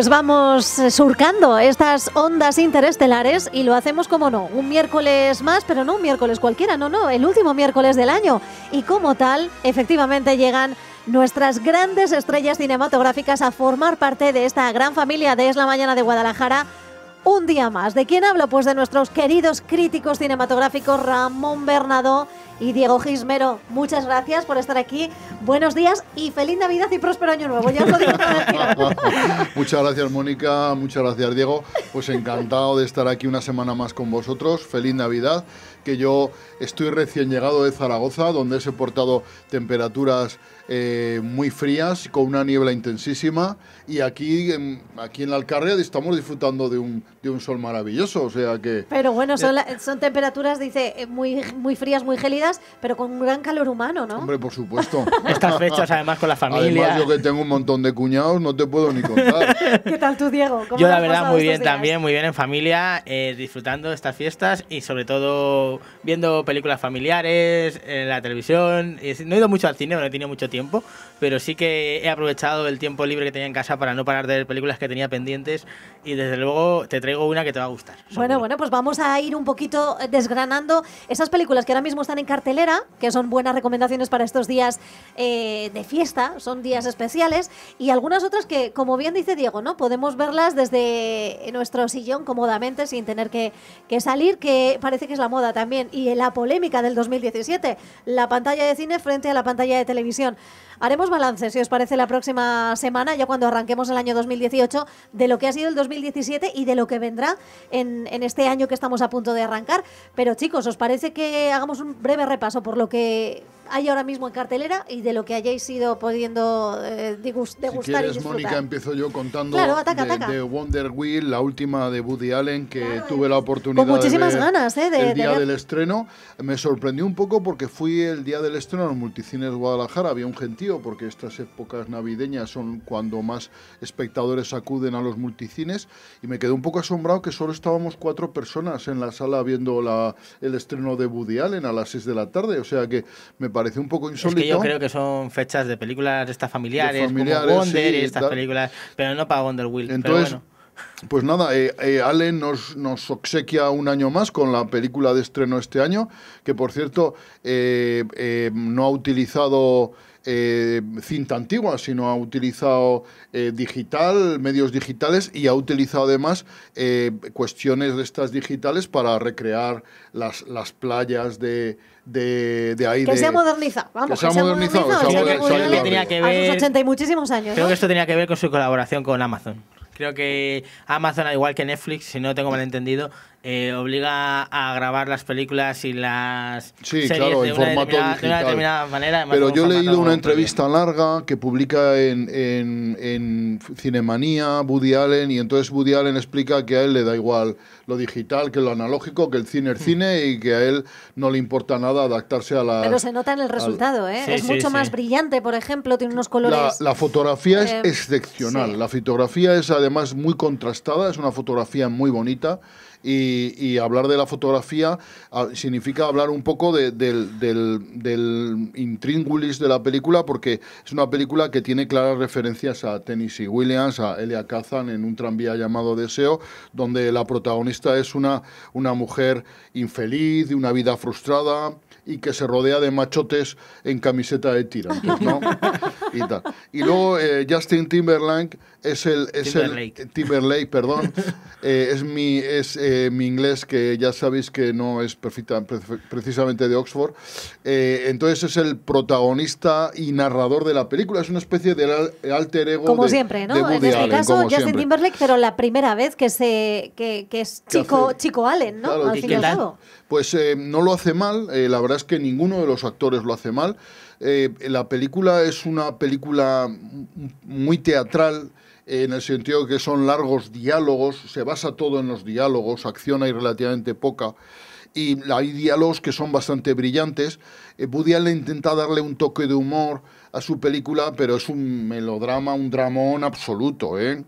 Pues vamos eh, surcando estas ondas interestelares y lo hacemos como no, un miércoles más, pero no un miércoles cualquiera, no, no, el último miércoles del año. Y como tal, efectivamente llegan nuestras grandes estrellas cinematográficas a formar parte de esta gran familia de Es la Mañana de Guadalajara. Un día más. ¿De quién hablo? Pues de nuestros queridos críticos cinematográficos Ramón Bernardo y Diego Gismero. Muchas gracias por estar aquí. Buenos días y feliz Navidad y próspero año nuevo. Ya os lo digo Muchas gracias, Mónica. Muchas gracias, Diego. Pues encantado de estar aquí una semana más con vosotros. Feliz Navidad. Que yo estoy recién llegado de Zaragoza, donde he soportado temperaturas eh, muy frías, con una niebla intensísima. Y aquí, en, aquí en la Alcarria estamos disfrutando de un, de un sol maravilloso. O sea que. Pero bueno, son, son temperaturas, dice, eh, muy, muy frías, muy gélidas, pero con un gran calor humano, ¿no? Hombre, por supuesto. Estas fechas, además, con la familia. Además, yo que tengo un montón de cuñados, no te puedo ni contar. ¿Qué tal tú, Diego? yo, la verdad, muy bien también, muy bien en familia, eh, disfrutando de estas fiestas y sobre todo viendo películas familiares en la televisión. No he ido mucho al cine, no he tenido mucho tiempo, tiempo pero sí que he aprovechado el tiempo libre que tenía en casa para no parar de ver películas que tenía pendientes y desde luego te traigo una que te va a gustar. Bueno, bueno, pues vamos a ir un poquito desgranando esas películas que ahora mismo están en cartelera, que son buenas recomendaciones para estos días eh, de fiesta, son días especiales, y algunas otras que, como bien dice Diego, ¿no? Podemos verlas desde nuestro sillón cómodamente sin tener que, que salir, que parece que es la moda también, y la polémica del 2017, la pantalla de cine frente a la pantalla de televisión. Haremos balance, si os parece, la próxima semana, ya cuando arranquemos el año 2018, de lo que ha sido el 2017 y de lo que vendrá en, en este año que estamos a punto de arrancar. Pero chicos, ¿os parece que hagamos un breve repaso por lo que hay ahora mismo en cartelera y de lo que hayáis ido pudiendo eh, degustar si quieres, y disfrutar. Mónica, empiezo yo contando Claro, ataca, de, ataca. de Wonder Wheel, la última de Woody Allen, que tuve la oportunidad Con muchísimas de ver ganas, ¿eh? de- el de día ver. del estreno. Me sorprendió un poco porque fui el día del estreno en Multicines Guadalajara, había un gentío, porque estas épocas navideñas son cuando más espectadores acuden a los multicines, y me quedé un poco asombrado que solo estábamos cuatro personas en la sala viendo la, el estreno de Woody Allen a las seis de la tarde, o sea que me pareció un poco Es insólito. que yo creo que son fechas de películas de estas familiares, De familiares, como Wonder sí, estas películas, pero no para Wonder Wheel. pero Entonces, bueno. pues nada, eh, eh, Allen nos, nos obsequia un año más con la película de estreno este año, que por cierto eh, eh, no ha utilizado eh, cinta antigua, sino ha utilizado eh, digital, medios digitales y ha utilizado además eh, cuestiones de estas digitales para recrear las, las playas de, de, de ahí. Que de- se ha modernizado, vamos, que se modernizado, se ha o sea, moder- que se ha tenía que a sus ochenta y muchísimos años, Creo ¿no? que esto tenía que ver con su colaboración con Amazon. Creo que Amazon, al igual que Netflix, si no tengo malentendido, eh, obliga a grabar las películas y las Sí, series claro, de, en una formato determinada, de una digital. determinada manera. además Pero yo he leído una entrevista larga que publica en, en, en Cinemanía Woody Allen y entonces Woody Allen explica que a él le da igual lo digital que lo analógico, que el cine es Mm. cine y que a él no le importa nada adaptarse a la... Pero se nota en el resultado, ¿eh? Sí, es sí, mucho sí. más brillante, por ejemplo, tiene unos La, colores... la fotografía es eh, excepcional. sí. La fotografía es además muy contrastada, es una fotografía muy bonita. Y, y hablar de la fotografía ah, significa hablar un poco de- del, intríngulis de la película, porque es una película que tiene claras referencias a Tennessee Williams, a Elia Kazan en un tranvía llamado Deseo, donde la protagonista es una, una mujer infeliz, de una vida frustrada y que se rodea de machotes en camiseta de tirantes, ¿no? y tal. Y luego eh, Justin Timberlake es el es Timberlake. el Timberlake, perdón, eh, es mi es eh, mi inglés que ya sabéis que no es perfecta- pre- precisamente de Oxford. Eh, entonces es el protagonista y narrador de la película, es una especie de al- alter ego como de, siempre, ¿no? de en Woody este Allen, caso, como Justin siempre. Timberlake, pero la primera vez que se que, que es chico, hace- chico Allen, ¿no? Claro, al ¿y fin qué y al tal? cabo. Pues eh, no lo hace mal, eh, la verdad es que ninguno de los actores lo hace mal. Eh, la película es una película muy teatral, eh, en el sentido que son largos diálogos, se basa todo en los diálogos, acción hay relativamente poca. Y hay diálogos que son bastante brillantes. Eh, Woody Allen intenta darle un toque de humor a su película, pero es un melodrama, un dramón absoluto, ¿eh?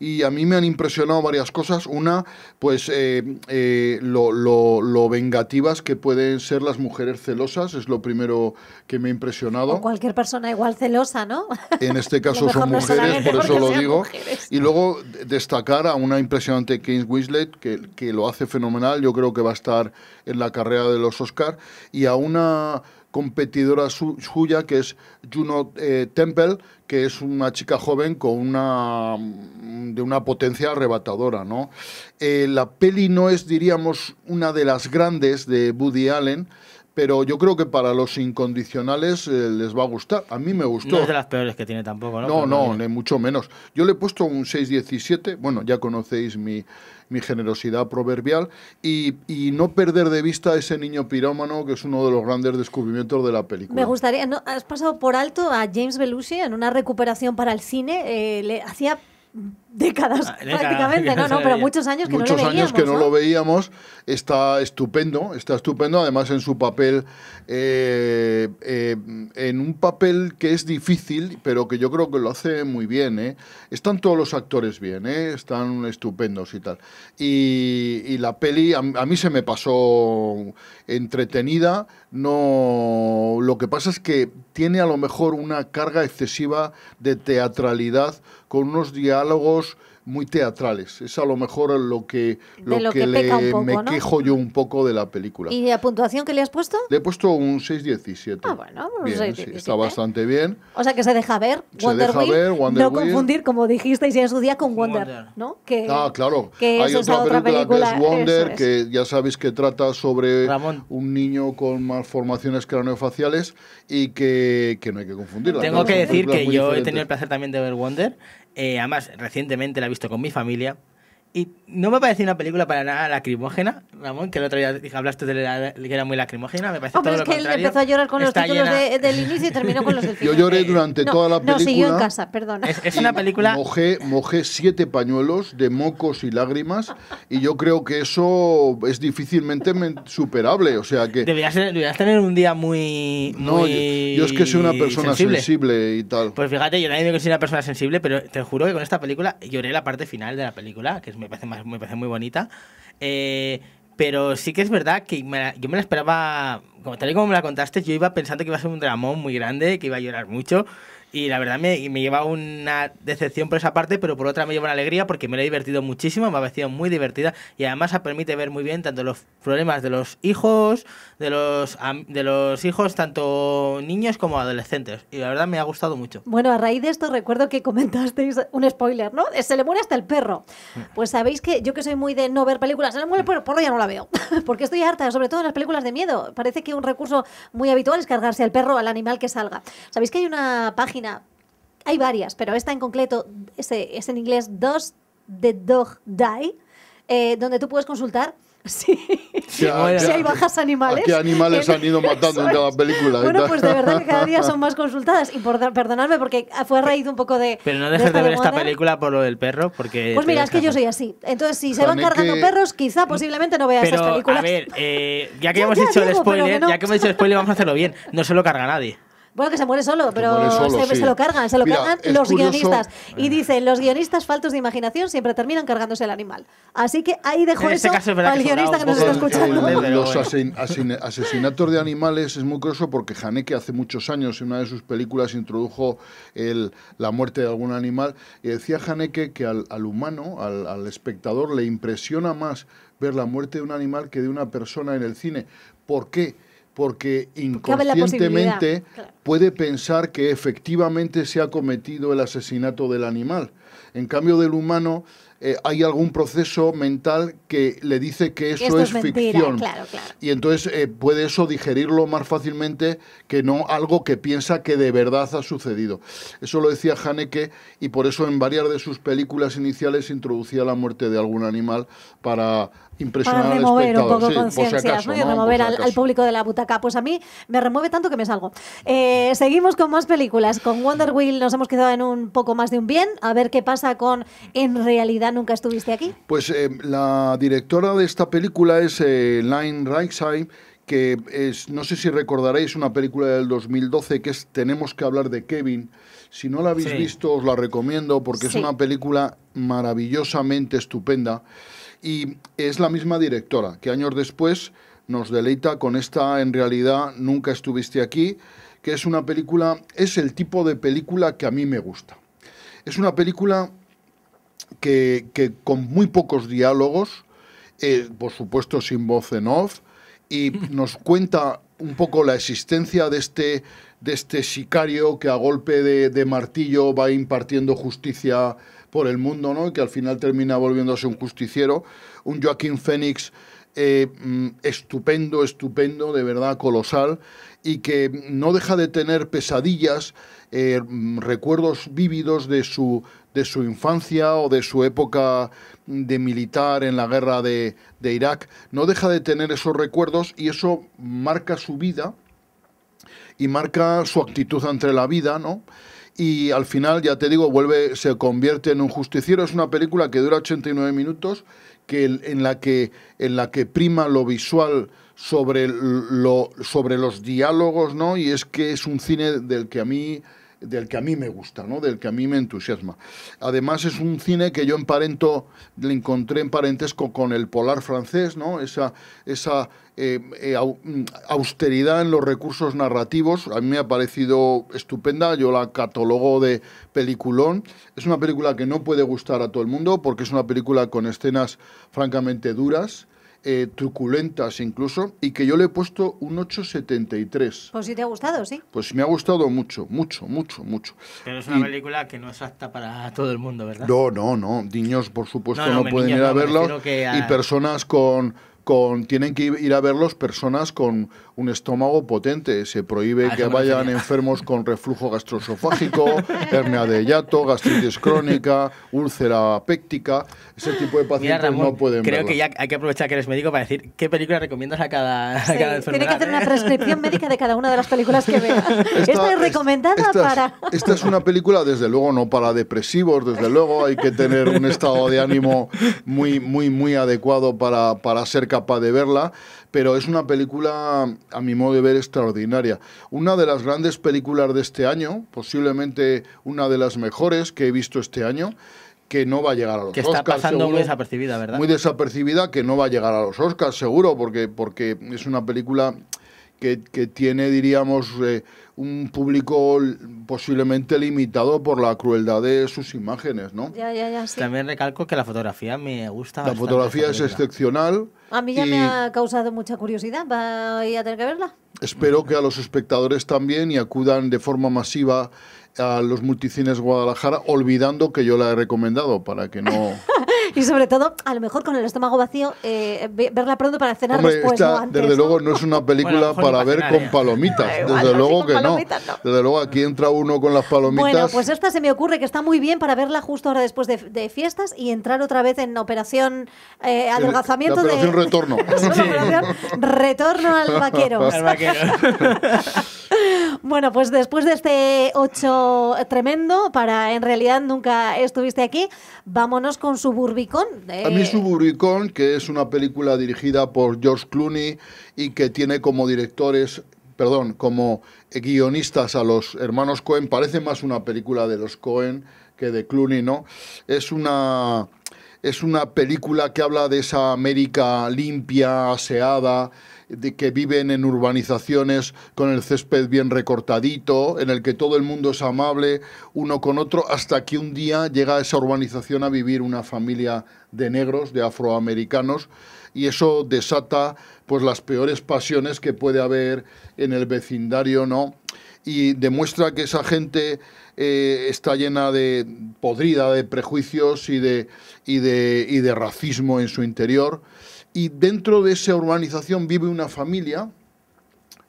Y a mí me han impresionado varias cosas. Una, pues eh, eh, lo, lo- lo vengativas que pueden ser las mujeres celosas, es lo primero que me ha impresionado. O cualquier persona igual celosa, ¿no? En este caso son mujeres, por eso lo digo. mujeres. Y luego de- destacar a una impresionante Kate Winslet, que, que lo hace fenomenal, yo creo que va a estar en la carrera de los Oscar, y a una competidora su- suya que es Juno eh, Temple, que es una chica joven con una de una potencia arrebatadora, ¿no? Eh, la peli no es, diríamos, una de las grandes de Woody Allen, pero yo creo que para los incondicionales eh, les va a gustar. A mí me gustó. No es de las peores que tiene tampoco, ¿no? No, Pero no, ni mucho menos. Yo le he puesto un 6.17, bueno, ya conocéis mi, mi generosidad proverbial, y, y no perder de vista a ese niño pirómano que es uno de los grandes descubrimientos de la película. Me gustaría, ¿no? has pasado por alto a James Belushi en una recuperación para el cine, eh, le hacía décadas Ah, décadas, prácticamente, no no, pero muchos años que Muchos no años veíamos, que no, lo veíamos, está estupendo, está estupendo, además en su papel, eh, eh, en un papel que es difícil, pero que yo creo que lo hace muy bien, ¿eh? Están todos los actores bien, ¿eh? Están estupendos y tal. Y, y la peli a, a mí se me pasó entretenida, no... Lo que pasa es que tiene a lo mejor una carga excesiva de teatralidad con unos diálogos muy teatrales. Es a lo mejor lo que, lo lo que, que le, poco, me ¿no? quejo yo un poco de la película. ¿Y la puntuación que le has puesto? Le he puesto un 6.17. Ah, bueno, un Bien, 6.17. sí, está bastante bien. O sea que se deja ver Se Wonder deja Wheel, ver Wonder no Wheel. confundir, como dijisteis en su día, con Wonder, Wonder. ¿no? Que, Ah, claro. que Hay esa otra película, película, que es Wonder, es. que ya sabéis que trata sobre Ramón. un niño con malformaciones craneofaciales y que, que no hay que confundirla. Tengo claro, que decir que yo he tenido el placer también de ver Wonder. Eh, además, recientemente la he visto con mi familia. Y no me parece una película para nada lacrimógena, Ramón, que el otro día hablaste de la- que era muy lacrimógena. Me parece Hombre, todo es lo que él contrario. empezó a llorar con los Está títulos llena- de- del inicio y terminó con los del final. Yo lloré durante no, toda la No, película. siguió en casa, perdona. Es, es una película. Mojé, mojé siete pañuelos de mocos y lágrimas y yo creo que eso es difícilmente men- superable. O sea que... Deberías, deberías tener un día muy. No, yo, muy yo es que soy una persona sensible. sensible, y tal. Pues fíjate, yo también me considero una persona sensible, pero te juro que con esta película lloré la parte final de la película, que es- me parece, más- me parece muy bonita. Eh, pero sí que es verdad que me la- yo me la esperaba, como tal y como me la contaste, yo iba pensando que iba a ser un dramón muy grande, que iba a llorar mucho. Y la verdad me, me lleva una decepción por esa parte, pero por otra me lleva una alegría porque me la he divertido muchísimo, me ha parecido muy divertida y además permite ver muy bien tanto los problemas de los hijos, de los, de los hijos, tanto niños como adolescentes. Y la verdad me ha gustado mucho. Bueno, a raíz de esto recuerdo que comentasteis un spoiler, ¿no? Se le muere hasta el perro. Pues sabéis que yo que soy muy de no ver películas, se le muere el perro, porro ya no la veo. Porque estoy harta, sobre todo en las películas de miedo. Parece que un recurso muy habitual es cargarse al perro, al animal que salga. ¿Sabéis que hay una página? Hay varias, pero esta en concreto es, es en inglés Does the Dog Die? Eh, donde tú puedes consultar si, Sí, bueno. si hay bajas animales. ¿A qué animales en- han ido matando en cada película? Bueno, pues de verdad que cada día son más consultadas. Y por, perdonadme porque fue a raíz un poco de. Pero no de dejes de, esta ver esta película por lo del perro, porque... Pues mira, es que yo soy así. Entonces, si se van cargando perros, quizá posiblemente no vea esas películas. a ver, eh, ya que Ya, hemos ya, hecho el spoiler, no. ya que hemos hecho el spoiler, vamos a hacerlo bien. No se lo carga nadie. Bueno, que se muere solo, pero muere solo, se, sí. se lo cargan, se lo Mira, cargan los curioso- guionistas. Y dicen, los guionistas faltos de imaginación siempre terminan cargándose el animal. Así que ahí dejo En este eso es al que guionista que un nos está escuchando. el- los asesinatos de animales es muy curioso porque Haneke hace muchos años en una de sus películas introdujo el- la muerte de algún animal y decía Haneke que al, al humano, al, al espectador, le impresiona más ver la muerte de un animal que de una persona en el cine. ¿Por qué? Porque inconscientemente claro. puede pensar que efectivamente se ha cometido el asesinato del animal. En cambio del humano eh, hay algún proceso mental que le dice que eso es, es mentira, ficción. claro, claro. Y entonces eh, puede eso digerirlo más fácilmente que no algo que piensa que de verdad ha sucedido. Eso lo decía Haneke y por eso en varias de sus películas iniciales introducía la muerte de algún animal para impresionar Para al remover un poco Sí, si conciencias acaso, ¿no? y ¿no? Remover si al, al público de la butaca. Pues a mí me remueve tanto que me salgo. Eh, seguimos con más películas. Con Wonder Wheel nos hemos quedado en un poco más de un bien. A ver qué pasa con En realidad nunca estuviste aquí. Pues eh, la directora de esta película es eh, Line Reichsheim, que es, no sé si recordaréis una película del 2012 que es Tenemos que hablar de Kevin. Si no la habéis Sí. visto, os la recomiendo porque Sí. es una película maravillosamente estupenda y es la misma directora que años después nos deleita con esta En realidad nunca estuviste aquí, que es una película, es el tipo de película que a mí me gusta. Es una película que, que con muy pocos diálogos, eh, por supuesto sin voz en off, y nos cuenta un poco la existencia de este, de este sicario que a golpe de, de martillo va impartiendo justicia por el mundo, ¿no? Y que al final termina volviéndose un justiciero, un Joaquín Phoenix eh, mm, estupendo, estupendo, de verdad colosal, y que no deja de tener pesadillas, eh, mm, recuerdos vívidos de su, de su infancia o de su época de militar en la guerra de, de Irak. No deja de tener esos recuerdos y eso marca su vida y marca su actitud ante la vida, ¿no? Y al final, ya te digo, vuelve, se convierte en un justiciero. Es una película que dura 89 minutos, que en la que en la que prima lo visual sobre lo sobre los diálogos, ¿no? Y es que es un cine del que a mí del que a mí me gusta, ¿no? Del que a mí me entusiasma. Además es un cine que yo emparento, le encontré en parentesco con el polar francés, ¿no? Esa, esa eh, eh, mm, austeridad en los recursos narrativos, a mí me ha parecido estupenda, yo la catalogo de peliculón. Es una película que no puede gustar a todo el mundo porque es una película con escenas francamente duras, eh, truculentas incluso, y que yo le he puesto un 8,73. Pues si te ha gustado, sí. Pues me ha gustado mucho, mucho, mucho, mucho. Pero es una Y- película que no es apta para todo el mundo, ¿verdad? No, no, no. Niños, por supuesto, No, no, no, me- pueden ir a que a- Y personas con, con. Tienen que ir a verlos personas con un estómago potente. Se prohíbe A que vayan enfermos con reflujo gastroesofágico, hernia de hiato, gastritis crónica, úlcera péptica. Ese tipo de Mira, pacientes Ramón, no pueden creo verla. que ya hay que aprovechar que eres médico para decir qué película recomiendas a cada, a Sí, cada tiene que hacer una ¿eh? prescripción médica de cada una de las películas que vea. Esta, es recomendada esta es- para... esta es una película, desde luego, no para depresivos, desde luego. Hay que tener un estado de ánimo muy, muy, muy adecuado para, para ser capaz de verla. Pero es una película, a mi modo de ver, extraordinaria. Una de las grandes películas de este año, posiblemente una de las mejores que he visto este año, que no va a llegar a los Que está Oscars, pasando muy seguro desapercibida, ¿verdad? muy desapercibida que no va a llegar a los Oscars, seguro, porque, porque es una película que, que tiene, diríamos, eh, un público posiblemente limitado por la crueldad de sus imágenes, ¿no? Ya, ya, ya, sí. También recalco que la fotografía me gusta La bastante fotografía es excepcional. A mí ya me ha causado mucha curiosidad. ¿Voy a tener que verla? Espero que a los espectadores también y acudan de forma masiva a los multicines Guadalajara, olvidando que yo la he recomendado para que no... Y sobre todo, a lo mejor con el estómago vacío, eh, ve- verla pronto para cenar Hombre, después, esta, no antes. desde ¿no? luego, no es una película Bueno, para ver con palomitas. Igual, Desde luego que no. palomitas no. Desde luego, aquí entra uno con las palomitas. Bueno, pues esta se me ocurre que está muy bien para verla justo ahora después de, de fiestas y entrar otra vez en operación eh, adelgazamiento la operación de... retorno. Es una operación retorno al vaquero. Al vaquero. Bueno, pues después de este 8 tremendo, para en realidad nunca estuviste aquí, vámonos con Suburbicón. A mí Suburbicón, que es una película dirigida por George Clooney y que tiene como directores, perdón, como guionistas a los hermanos Cohen, parece más una película de los Cohen que de Clooney, ¿no? Es una es una película que habla de esa América limpia, aseada, de que viven en urbanizaciones con el césped bien recortadito, en el que todo el mundo es amable uno con otro, hasta que un día llega a esa urbanización a vivir una familia de negros, de afroamericanos, y eso desata pues las peores pasiones que puede haber en el vecindario, ¿no? Y demuestra que esa gente eh, está llena de podrida de prejuicios y de, y, de, y de racismo en su interior. Y dentro de esa urbanización vive una familia,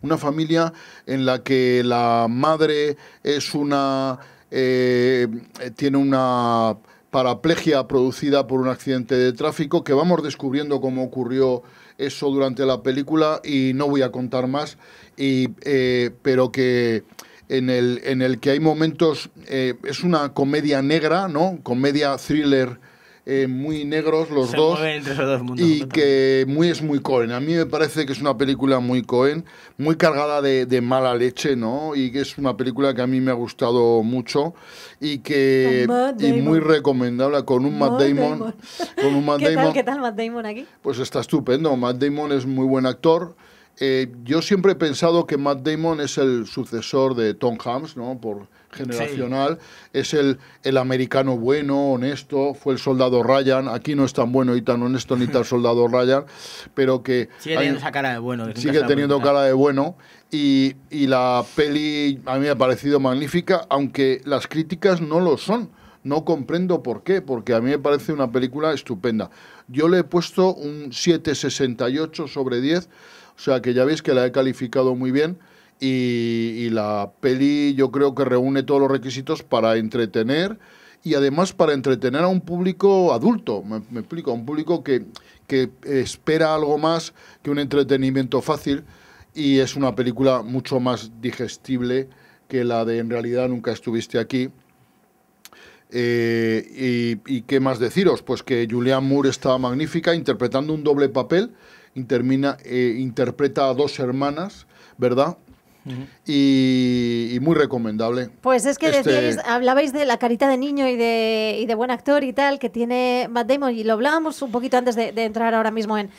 una familia en la que la madre es una eh, tiene una paraplegia producida por un accidente de tráfico que vamos descubriendo cómo ocurrió eso durante la película y no voy a contar más y, eh, pero que en el, en el que hay momentos eh, es una comedia negra no comedia thriller eh, muy negros los Se dos. entre esos dos mundos, Y que muy es muy Cohen. A mí me parece que es una película muy Cohen, muy cargada de, de mala leche, ¿no? Y que es una película que a mí me ha gustado mucho y que y muy recomendable con un Matt, Matt Damon, Damon. con un Matt ¿Qué Damon. tal, qué tal Matt Damon aquí? Pues está estupendo. Matt Damon es muy buen actor. Eh, yo siempre he pensado que Matt Damon es el sucesor de Tom Hanks, ¿no? Por generacional. Es el, el americano bueno, honesto. Fue el soldado Ryan. Aquí no es tan bueno y tan honesto ni tan soldado Ryan, pero que Sigue teniendo esa cara de bueno. sigue teniendo cara de bueno. Y, y la peli a mí me ha parecido magnífica, aunque las críticas no lo son. No comprendo por qué, porque a mí me parece una película estupenda. Yo le he puesto un 7,68 sobre 10, o sea que ya veis que la he calificado muy bien. Y, la peli yo creo que reúne todos los requisitos para entretener y además para entretener a un público adulto, me, explico, a un público que, que espera algo más que un entretenimiento fácil y es una película mucho más digestible que la de En realidad nunca estuviste aquí. Eh, y, y qué más deciros? Pues que Julianne Moore está magnífica interpretando un doble papel, intermina- eh, interpreta a dos hermanas, ¿verdad? Y, y muy recomendable. Pues es que Este- decíais, hablabais de la carita de niño y de, y de buen actor y tal que tiene Matt Damon y lo hablábamos un poquito antes de, de entrar ahora mismo en,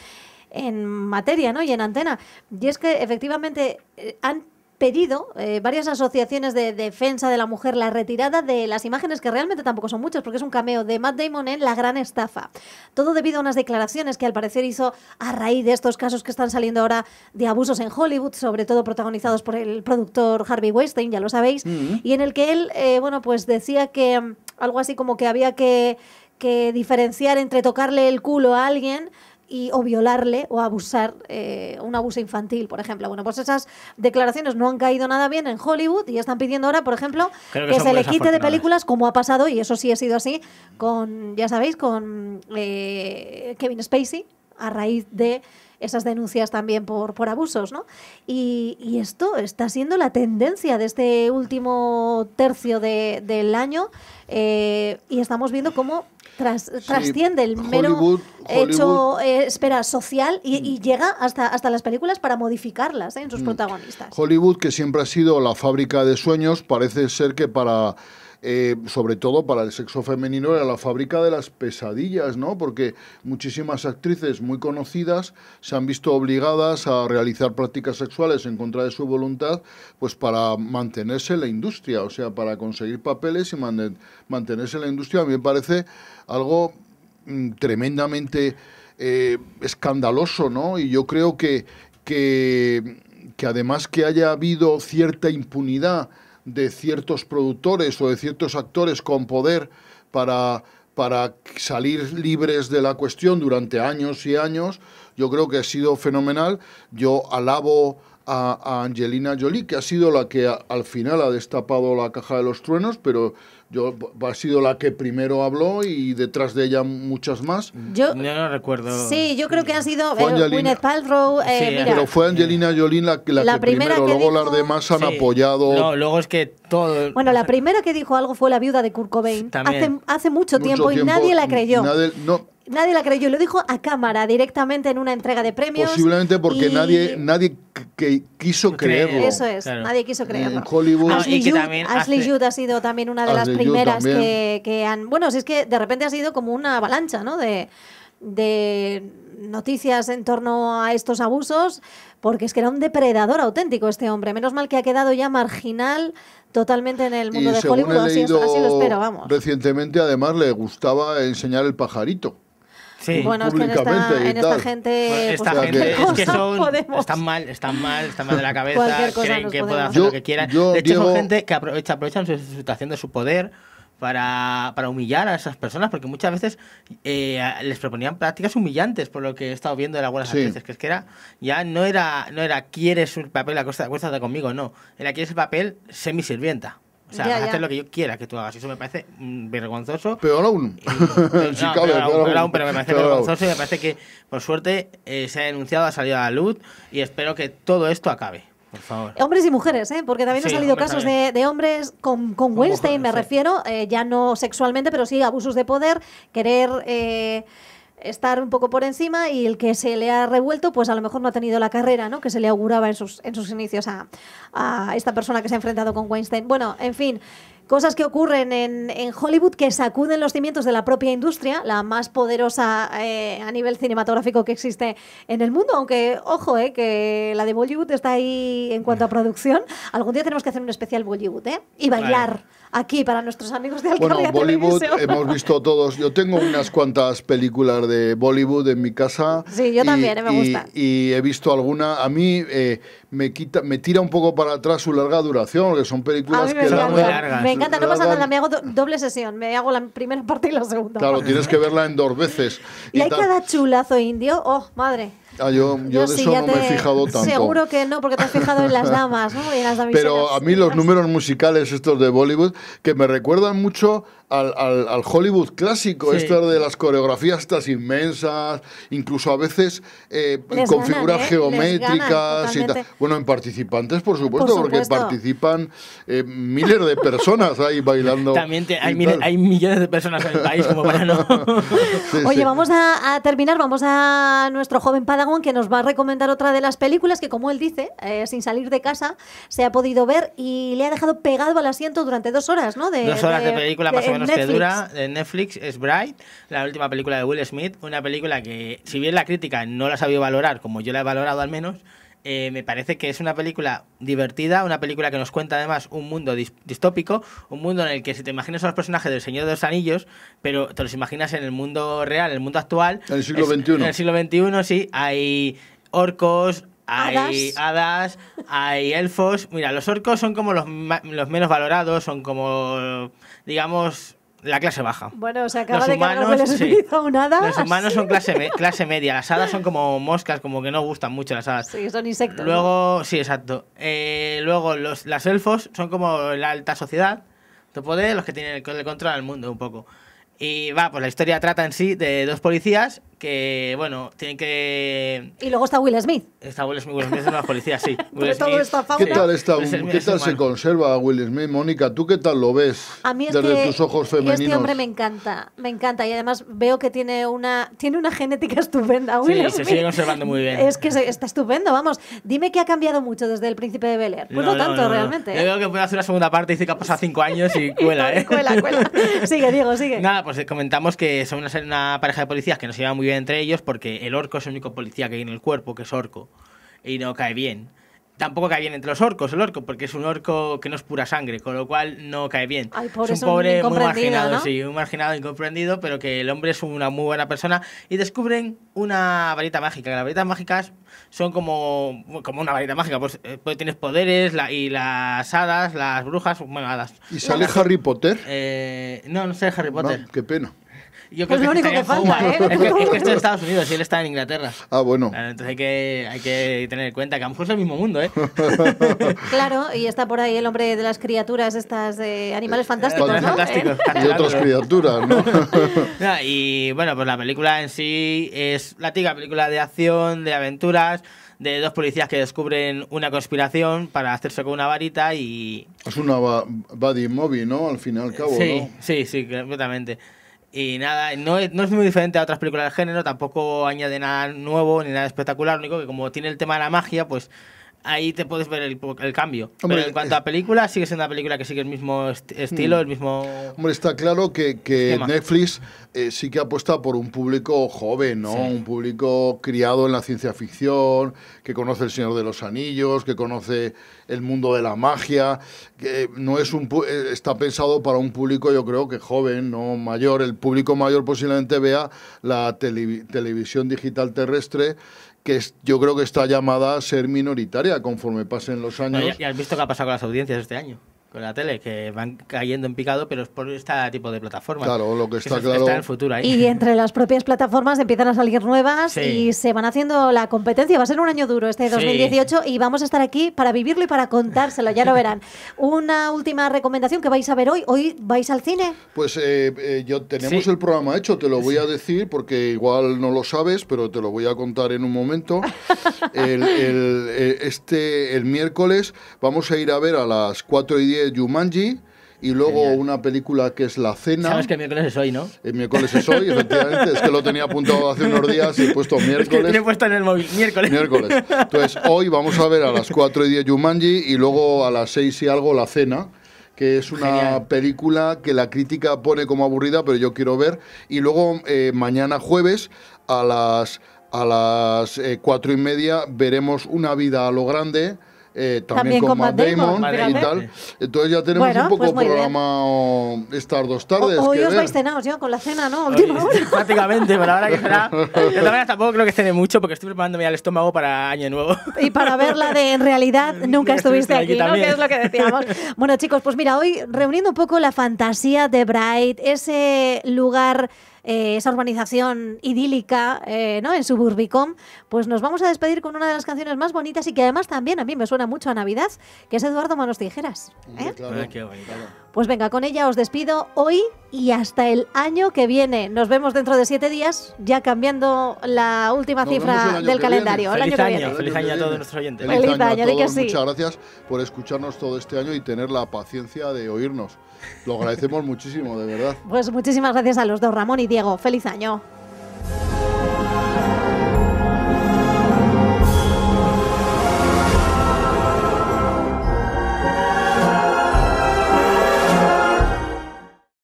en materia ¿no? y en antena. Y es que efectivamente eh, han pedido eh, varias asociaciones de defensa de la mujer la retirada de las imágenes que realmente tampoco son muchas porque es un cameo de Matt Damon en La Gran Estafa. Todo debido a unas declaraciones que al parecer hizo a raíz de estos casos que están saliendo ahora de abusos en Hollywood, sobre todo protagonizados por el productor Harvey Weinstein, ya lo sabéis, y en el que él, eh, bueno, pues decía que mm, algo así como que había que, que diferenciar entre tocarle el culo a alguien y, o violarle o abusar, eh, un abuso infantil, por ejemplo. Bueno, pues esas declaraciones no han caído nada bien en Hollywood y están pidiendo ahora, por ejemplo, Creo que se le quite de películas como ha pasado, y eso sí ha sido así, con, ya sabéis, con eh, Kevin Spacey, a raíz de esas denuncias también por, por abusos, ¿no? Y, y esto está siendo la tendencia de este último tercio de- del año eh, y estamos viendo cómo tras- trasciende el mero Hollywood- hecho, eh, espera, social y, y llega hasta, hasta las películas para modificarlas ¿eh? en sus protagonistas. Hollywood, que siempre ha sido la fábrica de sueños, parece ser que para, eh, sobre todo para el sexo femenino, era la fábrica de las pesadillas, ¿no? Porque muchísimas actrices muy conocidas se han visto obligadas a realizar prácticas sexuales en contra de su voluntad, pues para mantenerse en la industria, o sea, para conseguir papeles y mantenerse en la industria. A mí me parece algo mm, tremendamente eh, escandaloso, ¿no? Y yo creo que, que además que haya habido cierta impunidad de ciertos productores o de ciertos actores con poder para, para salir libres de la cuestión durante años y años, yo creo que ha sido fenomenal. Yo alabo a, a Angelina Jolie, que ha sido la que a- al final ha destapado la caja de los truenos, pero yo ha sido la que primero habló y detrás de ella muchas más. Yo, No, no recuerdo. sí, yo creo que han sido Fue eh, Angelina- Gwyneth Paltrow, eh, Sí, mira, Pero fue Angelina Jolie la, que- la La que primera primero, que luego dijo- las demás han Sí. apoyado. No, luego es que todo. Bueno, la primera que dijo algo fue la viuda de Kurt Cobain. Hace, También. hace mucho, mucho tiempo, y nadie la creyó. nadie- no, Nadie la creyó. Lo dijo a cámara, directamente en una entrega de premios. posiblemente porque y- nadie, nadie que- quiso Creer. creerlo. Eso es, Claro. nadie quiso creerlo. En Hollywood- No, Ashley, y que Judd, también Ashley hace- Judd ha sido también una de las Ashley primeras que, que han... Bueno, si es que de repente ha sido como una avalancha, ¿no? De, de noticias en torno a estos abusos, porque es que era un depredador auténtico este hombre. Menos mal que ha quedado ya marginal totalmente en el mundo y de según Hollywood. he Así, así lo espero, vamos. recientemente, además le gustaba enseñar el pajarito. Sí. Bueno, es que en esta, en esta gente... Bueno, esta pues, gente es que son, podemos. están mal, están mal, están mal de la cabeza, Cualquier cosa creen que pueden hacer Yo- lo que quieran. yo, de hecho, son gente que aprovecha, aprovechan su situación de su poder para, para humillar a esas personas, porque muchas veces eh, a- les proponían prácticas humillantes, por lo que he estado viendo de algunas Sí. actrices, que es que era, ya no era, no era quieres un papel, acuéstate, acuéstate conmigo, no, era quieres el papel semisirvienta. O sea, Ya, vas a ya. hacer lo que yo quiera que tú hagas. Eso me parece mm, vergonzoso. Peor aún. Pero, Si no, cabe, peor aún, peor peor aún. pero me parece Peor aún. vergonzoso y me parece que, por suerte, eh, se ha denunciado, ha salido a la luz y espero que todo esto acabe. por favor. Hombres y mujeres, ¿eh? porque también han Sí, salido hombres casos de, de hombres con, con Weinstein, me mujeres, sí. refiero, eh, ya no sexualmente, pero sí abusos de poder, querer eh, estar un poco por encima y el que se le ha revuelto, pues a lo mejor no ha tenido la carrera ¿no? que se le auguraba en sus, en sus inicios a, a esta persona que se ha enfrentado con Weinstein. Bueno, en fin. Cosas que ocurren en, en Hollywood que sacuden los cimientos de la propia industria, la más poderosa eh, a nivel cinematográfico que existe en el mundo. Aunque, ojo, eh, que la de Bollywood está ahí en cuanto a producción. Algún día tenemos que hacer un especial Bollywood, ¿eh? Y bailar aquí para nuestros amigos de Bueno, Alcarria Bollywood Televisión. hemos visto todos. Yo tengo unas cuantas películas de Bollywood en mi casa. Sí, yo también, eh, me y- gusta. Y he visto alguna. A mí eh, me quita, me tira un poco para atrás su larga duración, porque son A películas que son muy largas. Me encanta, no pasa nada, me hago do- doble sesión. Me hago la primera parte y la segunda. Claro, parte. tienes que verla en dos veces. Y hay tal. cada chulazo indio. Oh, madre. Ah, yo, yo de sí eso no me he fijado tanto. Seguro que no, porque te has fijado en las damas, ¿no? Y en las damiselas. Pero a mí los números musicales estos de Bollywood que me recuerdan mucho al, al- al Hollywood clásico, Sí. estas de las coreografías estas inmensas, incluso a veces eh, con figuras ¿eh? Geométricas y tal. Bueno, en participantes, por supuesto, porque supuesto. participan eh, miles de personas ahí bailando. También te- hay, millones de personas en el país como para no. Sí, Oye, sí. vamos a, a terminar, vamos a nuestro joven Padawan que nos va a recomendar otra de las películas que, como él dice, eh, sin salir de casa, se ha podido ver y le ha dejado pegado al asiento durante dos horas, ¿no? De, Dos horas de, película más que dura de Netflix es Bright, la última película de Will Smith, una película que si bien la crítica no la ha sabido valorar como yo la he valorado al menos, eh, me parece que es una película divertida, una película que nos cuenta además un mundo dis- distópico, un mundo en el que si te imaginas a los personajes del Señor de los Anillos, pero te los imaginas en el mundo real, en el mundo actual. En el siglo es- XXI. En el siglo XXI, sí, hay orcos, hay Hadas. hadas, hay elfos. Mira, los orcos son como los, menos valorados, son como, digamos, la clase baja. Bueno, se acaba Los de humanos, sí. Un hada. Los humanos son clase, me- clase media, las hadas son como moscas, como que no gustan mucho las hadas. Sí, son insectos. ¿no? Luego, sí, exacto. Eh, luego, los, las elfos son como la alta sociedad de poder, los que tienen el, el control del mundo un poco. Y va, pues la historia trata en sí de dos policías que, bueno, tienen que... Y luego está Will Smith. Está Will Smith, Will Smith es uno de los policías, sí. Will Smith- esta ¿Qué tal, está, Will Smith ¿qué es tal se conserva Will Smith? Mónica, ¿tú qué tal lo ves A mí es desde que tus ojos femeninos? este hombre me encanta, me encanta y además veo que tiene una tiene una genética estupenda. Sí, Will se Smith. sigue conservando muy bien. Es que se- está estupendo, vamos. Dime que ha cambiado mucho desde el Príncipe de Bel Air. Pues no, tanto realmente. Yo ¿eh? creo que puede hacer una segunda parte, dice que ha pasado cinco años y cuela, ¿eh? Cuela, cuela. Sigue, Diego, sigue. Nada, pues comentamos que son una, una pareja de policías que no se llevan muy bien entre ellos porque el orco es el único policía que hay en el cuerpo, que es orco, y no cae bien. Tampoco cae bien entre los orcos el orco, porque es un orco que no es pura sangre, con lo cual no cae bien. Ay, pobre, es es un un pobre muy marginado, ¿no? sí, un marginado incomprendido, pero que el hombre es una muy buena persona y descubren una varita mágica. que Las varitas mágicas son como, como una varita mágica, pues, eh, pues tienes poderes la- y las hadas, las brujas, bueno, hadas. ¿Y sale Harry Potter? Eh, no, no sé Harry No, Potter. qué pena. Yo Pues lo único estaría que en falta, Hogwarts. ¿eh? Es que, es que esto es de Estados Unidos y él está en Inglaterra. Ah, bueno. Claro, entonces hay que, hay que tener en cuenta que a lo mejor es el mismo mundo, ¿eh? Claro, y está por ahí el hombre de las criaturas, estas de animales fantásticos, ¿no? Fantásticos. ¿Eh? Y otras criaturas, ¿no? Y bueno, pues la película en sí es la típica película de acción, de aventuras, de dos policías que descubren una conspiración para hacerse con una varita y... es una buddy movie, ¿no? Al fin y al cabo, sí, ¿no? sí, sí, completamente. Y nada, no es, no es muy diferente a otras películas del género, tampoco añade nada nuevo ni nada espectacular, único que como tiene el tema de la magia, pues ahí te puedes ver el, el cambio. Hombre, Pero en cuanto es- a película, sigue siendo una película que sigue el mismo est- estilo, el mismo... Hombre, está claro que. Netflix eh, sí que apuesta por un público joven, ¿no? Sí. Un público criado en la ciencia ficción, que conoce El Señor de los Anillos, que conoce el mundo de la magia, que no es un pu- eh, está pensado para un público, yo creo que joven, no mayor. El público mayor posiblemente vea la televi- televisión digital terrestre que es- yo creo que está llamada a ser minoritaria conforme pasen los años. ya, ya has visto qué ha pasado con las audiencias este año. Con la tele, que van cayendo en picado, pero es por este tipo de plataformas. Claro, lo que está eso claro- Está en el futuro ahí. Y entre las propias plataformas empiezan a salir nuevas Sí. y se van haciendo la competencia. Va a ser un año duro este Sí. 2018 y vamos a estar aquí para vivirlo y para contárselo, ya lo verán. Una última recomendación que vais a ver hoy. ¿Hoy vais al cine? Pues eh, eh, yo tenemos Sí. el programa hecho, te lo voy a decir porque igual no lo sabes, pero te lo voy a contar en un momento. El, el, eh, este, el miércoles vamos a ir a ver a las 4 y 10 Jumanji y luego Genial. una película que es La Cena. Sabes que el miércoles es hoy, ¿no? El miércoles es hoy, efectivamente. Es que lo tenía apuntado hace unos días y he puesto Es que miércoles. tiene puesto en el móvil, miércoles. Miércoles. Entonces, hoy vamos a ver a las 4 y 10 Jumanji y luego a las 6 y algo La Cena, que es una Genial. película que la crítica pone como aburrida, pero yo quiero ver. Y luego eh, mañana jueves a las, a las eh, 4 y media veremos Una vida a lo grande. Eh, también, También con con Matt Damon, Damon, y tal. Entonces ya tenemos Bueno, un poco pues programado estas dos tardes. O- hoy os ver. vais cenados yo con la cena, ¿no? Prácticamente, pero ahora que será. De todas tampoco creo que cene mucho porque estoy preparándome al estómago para Año Nuevo. Y para verla de en realidad nunca estuviste aquí, ¿no? Que es lo que decíamos. Bueno, chicos, pues mira, hoy reuniendo un poco la fantasía de Bright, ese lugar, eh, esa urbanización idílica, eh, ¿no? En Suburbicom, pues nos vamos a despedir con una de las canciones más bonitas y que además también a mí me suena mucho a Navidad, que es Eduardo Manos Tijeras. ¿eh? claro. Ay, qué bonito. Pues venga, con ella os despido hoy y hasta el año que viene. Nos vemos dentro de siete días, ya cambiando la última Nos cifra del calendario. el Feliz año que año. viene. Feliz año a todos nuestros oyentes. Feliz, Feliz año, a que sí. Muchas gracias por escucharnos todo este año y tener la paciencia de oírnos. Lo agradecemos muchísimo, de verdad. Pues muchísimas gracias a los dos, Ramón y Diego. Feliz año.